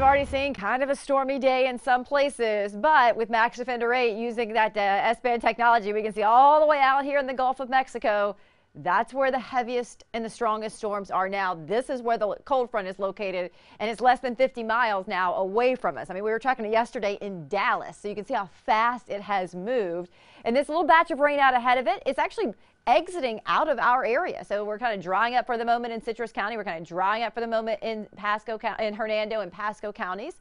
we've already seen kind of a stormy day in some places, but with Max Defender 8 using that uh, S-band technology, we can see all the way out here in the Gulf of Mexico. That's where the heaviest and the strongest storms are now. This is where the cold front is located, and it's less than 50 miles now away from us. I mean, we were tracking it yesterday in Dallas, so you can see how fast it has moved. And this little batch of rain out ahead of it, it's actually exiting out of our area. So we're kind of drying up for the moment in Citrus County. We're kind of drying up for the moment in Pasco, in Hernando and Pasco counties.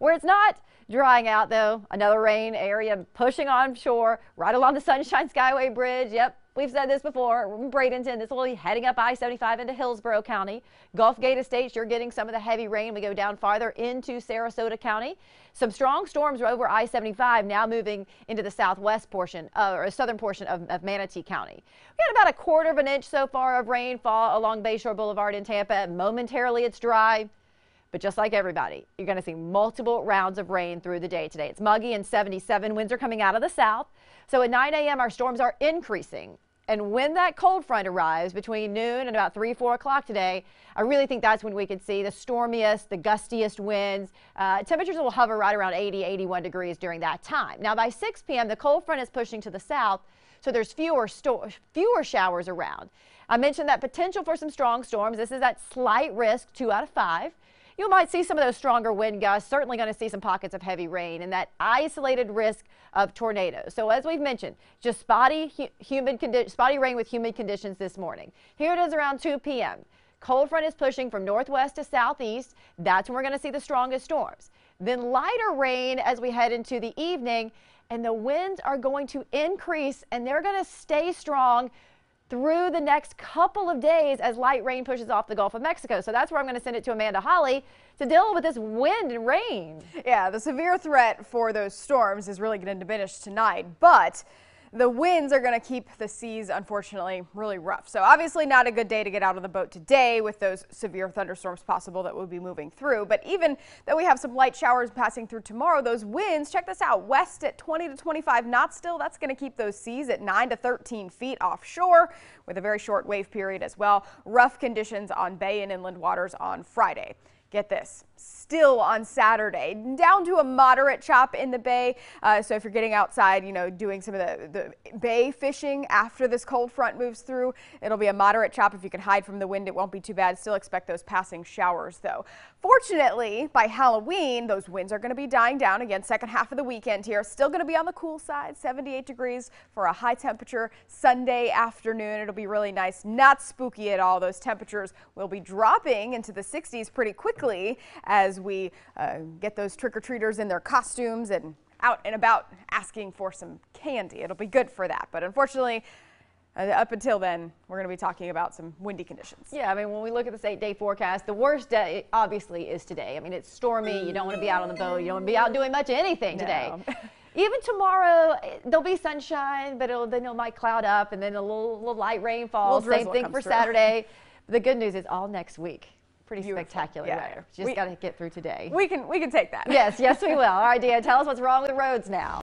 Where it's not drying out though, another rain area pushing onshore right along the Sunshine Skyway Bridge. Yep, We've said this before. Bradenton, this will be heading up I-75 into Hillsborough County. Gulf Gate Estates, you're getting some of the heavy rain. We go down farther into Sarasota County. Some strong storms are over I-75 now moving into the southwest portion uh, or southern portion of, of Manatee County. We had about a quarter of an inch so far of rainfall along Bayshore Boulevard in Tampa. Momentarily it's dry. But just like everybody, you're going to see multiple rounds of rain through the day today. It's muggy and 77. Winds are coming out of the south. So at 9 a.m., our storms are increasing. And when that cold front arrives between noon and about 3, 4 o'clock today, I really think that's when we could see the stormiest, the gustiest winds. Uh, temperatures will hover right around 80, 81 degrees during that time. Now, by 6 p.m., the cold front is pushing to the south, so there's fewer, fewer showers around. I mentioned that potential for some strong storms. This is that slight risk, 2 out of 5. You might see some of those stronger wind gusts, certainly going to see some pockets of heavy rain and that isolated risk of tornadoes. So as we've mentioned, just spotty, hu humid spotty rain with humid conditions this morning. Here it is around 2 p.m. Cold front is pushing from northwest to southeast. That's when we're going to see the strongest storms. Then lighter rain as we head into the evening and the winds are going to increase and they're going to stay strong through the next couple of days as light rain pushes off the Gulf of Mexico. So that's where I'm going to send it to Amanda Holly to deal with this wind and rain. Yeah, the severe threat for those storms is really going to diminish tonight, but the winds are going to keep the seas, unfortunately, really rough. So obviously not a good day to get out of the boat today with those severe thunderstorms possible that will be moving through. But even though we have some light showers passing through tomorrow, those winds, check this out, west at 20 to 25 knots still. That's going to keep those seas at 9 to 13 feet offshore with a very short wave period as well. Rough conditions on bay and inland waters on Friday get this, still on Saturday, down to a moderate chop in the bay. Uh, so if you're getting outside, you know, doing some of the, the bay fishing after this cold front moves through, it'll be a moderate chop. If you can hide from the wind, it won't be too bad. Still expect those passing showers though. Fortunately, by Halloween, those winds are going to be dying down again. Second half of the weekend here, still going to be on the cool side, 78 degrees for a high temperature Sunday afternoon. It'll be really nice, not spooky at all. Those temperatures will be dropping into the 60s pretty quickly quickly as we uh, get those trick-or-treaters in their costumes and out and about asking for some candy. It'll be good for that. But unfortunately, uh, up until then, we're going to be talking about some windy conditions. Yeah, I mean, when we look at this eight-day forecast, the worst day obviously is today. I mean, it's stormy. You don't want to be out on the boat. You don't want to be out doing much anything no. today. Even tomorrow, there'll be sunshine, but it'll, then it might cloud up, and then a little, little light rainfall. Same thing for through. Saturday. the good news is all next week pretty Beautiful. spectacular yeah. weather. Just got to get through today. We can we can take that. Yes, yes we will. All right, Dan, tell us what's wrong with the roads now.